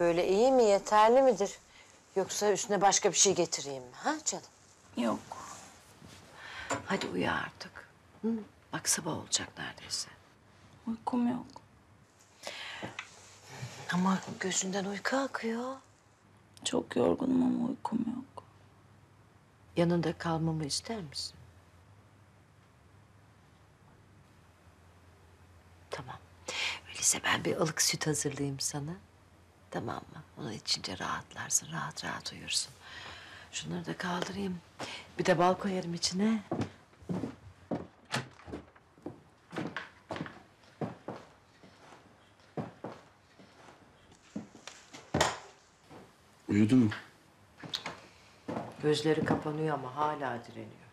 Böyle iyi mi, yeterli midir? Yoksa üstüne başka bir şey getireyim mi? Ha canım? Yok. Hadi uyu artık. Hı? Bak sabah olacak neredeyse. Uykum yok. Ama gözünden uyku akıyor. Çok yorgunum ama uykum yok. Yanında kalmamı ister misin? Tamam. Öyleyse ben bir ılık süt hazırlayayım sana. Tamam mı? Onu içince rahatlarsın, rahat rahat uyursun. Şunları da kaldırayım. Bir de bal koyarım içine. Uyudu mu? Gözleri kapanıyor ama hala direniyor.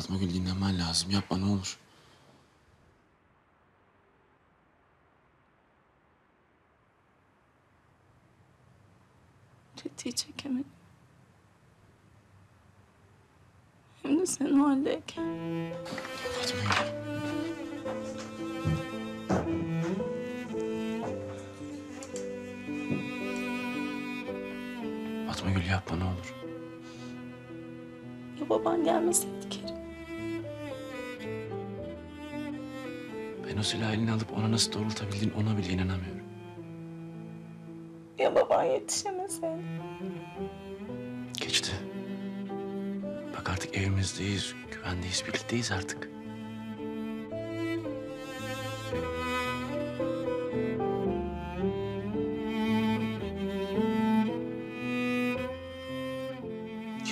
Fatma Gül dinlenmen lazım. Yapma ne olur. Tetiği çekemedim. Hem de senin haldeyken. Fatma Gül. Fatma Gül yapma ne olur. Ya baban gelmeseydi o silahı eline alıp ona nasıl doğrultabildiğin ona bile inanamıyorum. Ya baban yetişemeseydi. Geçti. Bak artık evimizdeyiz, güvendeyiz, birlikteyiz artık.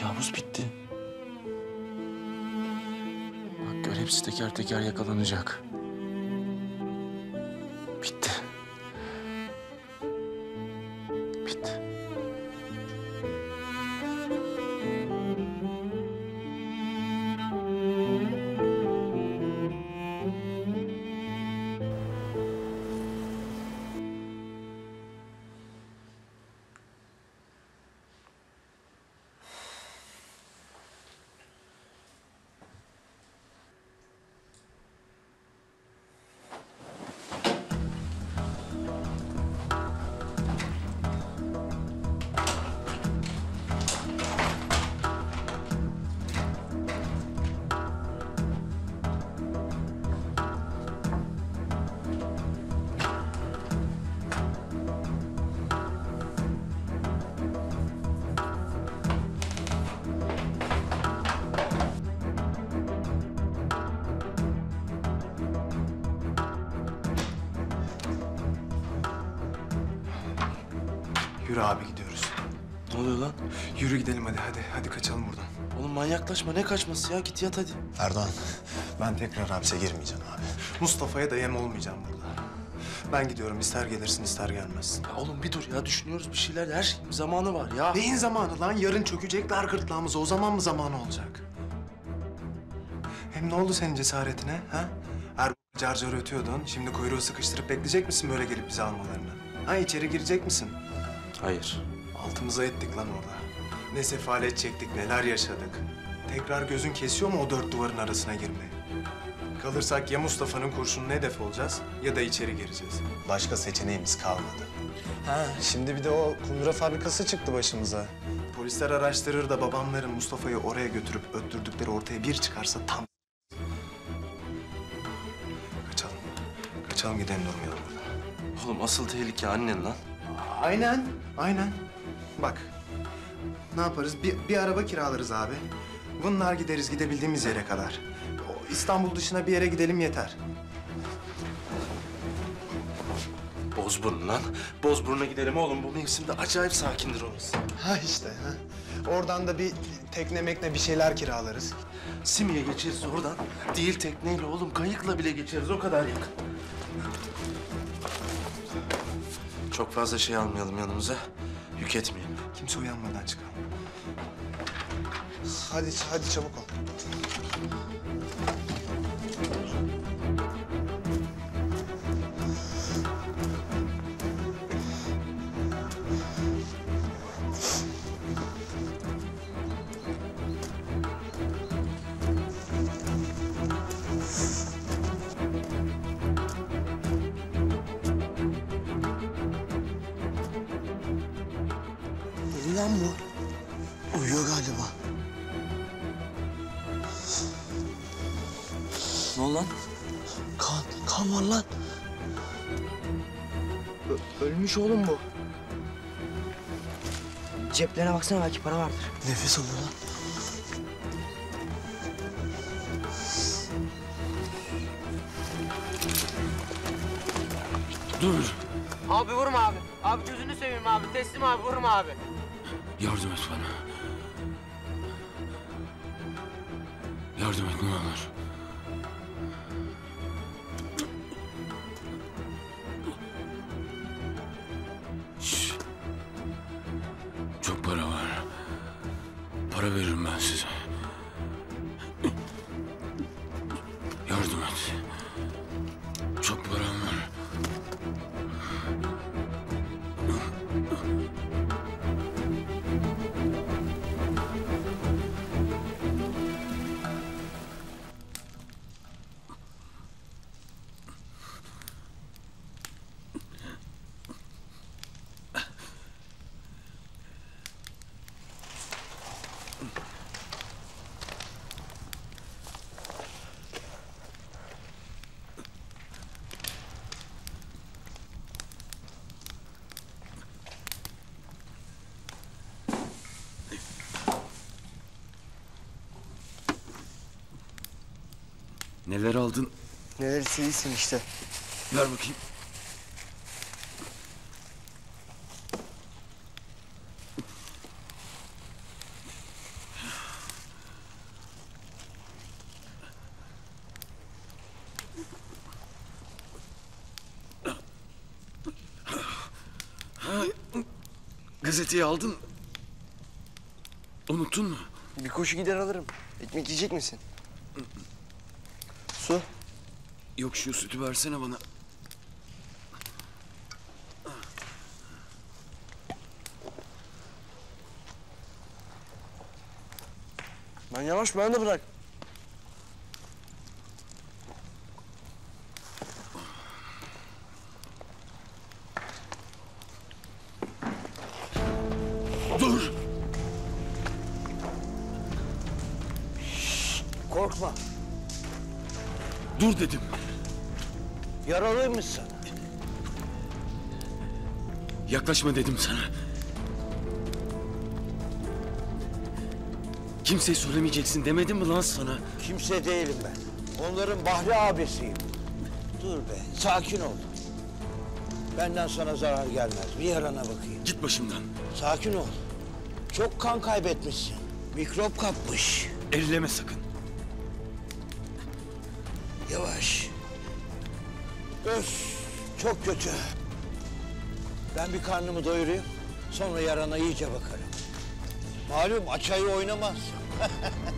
Kabus bitti. Bak gör hepsi teker teker yakalanacak. Oluyor lan? Yürü gidelim hadi hadi. Hadi kaçalım buradan. Oğlum manyaklaşma ne kaçması ya git yat hadi. Erdoğan ben tekrar hapse girmeyeceğim abi. Mustafa'ya da yem olmayacağım burada. Ben gidiyorum ister gelirsin ister gelmezsin. Ya oğlum bir dur ya düşünüyoruz bir şeyler her şeyin zamanı var ya. Neyin zamanı lan? Yarın çökecekler gırtlağımıza. O zaman mı zamanı olacak? Hem ne oldu senin cesaretine ha? Her car car ötüyordun. Şimdi kuyruğu sıkıştırıp bekleyecek misin böyle gelip bizi almalarını? Ha içeri girecek misin? Hayır. Altımıza ettik lan orada. Ne sefalet çektik, neler yaşadık. Tekrar gözün kesiyor mu o dört duvarın arasına girmeyi? Kalırsak ya Mustafa'nın kurşununa hedef olacağız ya da içeri gireceğiz. Başka seçeneğimiz kalmadı. Ha, şimdi bir de o kundura fabrikası çıktı başımıza. Polisler araştırır da babamların Mustafa'yı oraya götürüp öttürdükleri ortaya bir çıkarsa tam... Kaçalım. Kaçalım gidelim durmayalım burada. Oğlum asıl tehlike annen lan. Aynen, aynen. Bak, ne yaparız? Bir, bir araba kiralarız abi. Bunlar gideriz gidebildiğimiz yere kadar. O İstanbul dışına bir yere gidelim yeter. Bozburun lan. Bozburun'a gidelim oğlum. Bu mevsimde acayip sakindir orası. Ha işte, ha. Oradan da bir tekne mekne bir şeyler kiralarız. Simi'ye geçeriz oradan. Değil tekneyle oğlum. Kayıkla bile geçeriz. O kadar yakın. Çok fazla şey almayalım yanımıza. Yük etmeyelim. Kimse uyanmadan çıkalım. Hadi, hadi çabuk ol. Lan bu. Uyuyor galiba. Ne oldu lan? Kan, kan var lan. Ö- ölmüş oğlum bu. Ceplerine baksana belki para vardır. Nefes alıyor lan. Dur. Abi vurma abi. Abi gözünü seveyim abi. Teslim abi vurma abi. Yardım et bana. Yardım et ne olur. Çok para var. Para veririm ben size. Neler aldın? Neler istediysin işte. Ver bakayım. Gazeteyi aldın. Unuttun mu? Bir koşu gider alırım. Ekmek yiyecek misin? Yok şu sütü versene bana. Ben yavaş bana da bırak. Dur! Korkma. Dur dedim. Yaralıymışsın. Yaklaşma dedim sana. Kimseye söylemeyeceksin demedim mi lan sana? Kimse değilim ben. Onların Bahri abisiyim. Dur be, sakin ol. Benden sana zarar gelmez. Bir yarana bakayım. Git başımdan. Sakin ol. Çok kan kaybetmişsin. Mikrop kapmış. Elleme sakın. Yavaş. Öf, çok kötü. Ben bir karnımı doyurayım. Sonra yarana iyice bakarım. Malum açayı oynamaz.